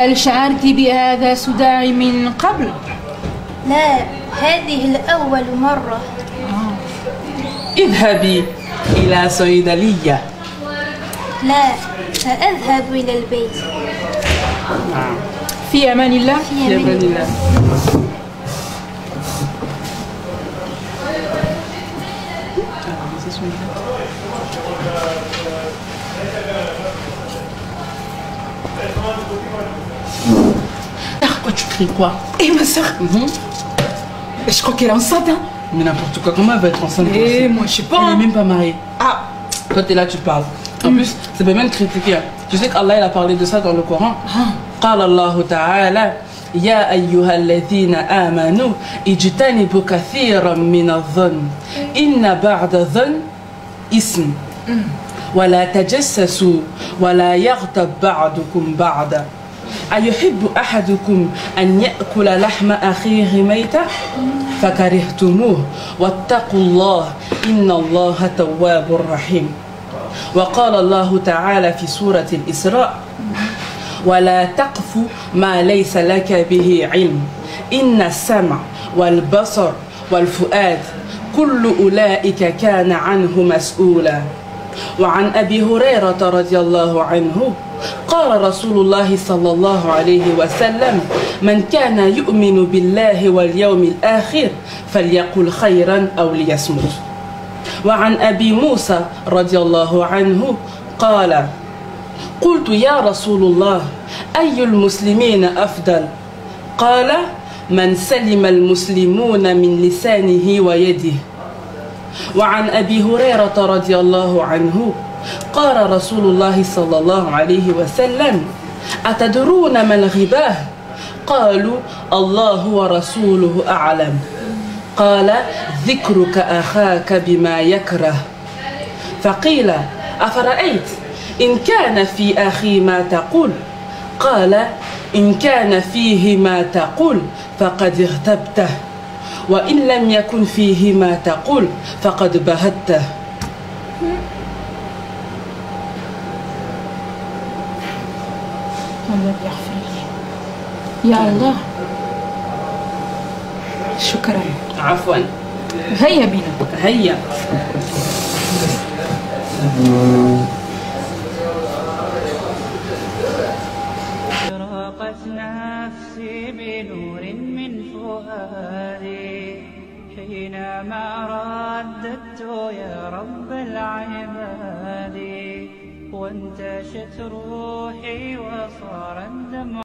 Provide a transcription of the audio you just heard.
هل شعرت بهذا صداع من قبل؟ لا هذه الأول مرة. اذهبي إلى صيدلية لا سأذهب إلى البيت. في أمان الله. في أمان الله. Pourquoi tu cries quoi Et ma soeur Mhm. Je crois qu'elle est enceinte. Hein Mais n'importe quoi, comment elle va être enceinte toi Et aussi moi, je sais pas. Elle est hein. même pas mariée. Ah, Toi, t'es là, tu parles. En plus, ça peut même critiquer. Tu sais qu'Allah, il a parlé de ça dans le Coran. قال الله تعالى يا أيها الذين آمنوا اجتنبوا كثيرا من الظن إن بعد الظن اسم ولا تجسسوا ولا يغتب بعضكم بعضا. أيحب أحدكم أن يأكل لحم أخيه ميتا؟ فكرهتموه واتقوا الله إن الله تواب رحيم. وقال الله تعالى في سورة الإسراء ولا تقف ما ليس لك به علم. إن السمع والبصر والفؤاد كل أولئك كان عنه مسؤولا. وعن أبي هريرة رضي الله عنه قال رسول الله صلى الله عليه وسلم من كان يؤمن بالله واليوم الآخر فليقل خيرا أو ليصمت. وعن أبي موسى رضي الله عنه قال قلت يا رسول الله أي المسلمين أفضل؟ قال من سلم المسلمون من لسانه ويده. وعن أبي هريرة رضي الله عنه قال رسول الله صلى الله عليه وسلم أتدرون ما الغباه؟ قالوا الله ورسوله أعلم. قال ذكرك أخاك بما يكره. فقيل أفرأيت؟ إن كان في أخي ما تقول. قال إن كان فيه ما تقول فقد اغتبته. وإن لم يكن فيه ما تقول فقد بهته الله يغفر لي. يا الله. شكرا. عفوا. هيا بنا. هيا. أشرقت نفسي بنور من فؤادي. حينما رددت يا رب العباد وانتشت روحي وصار الدمع.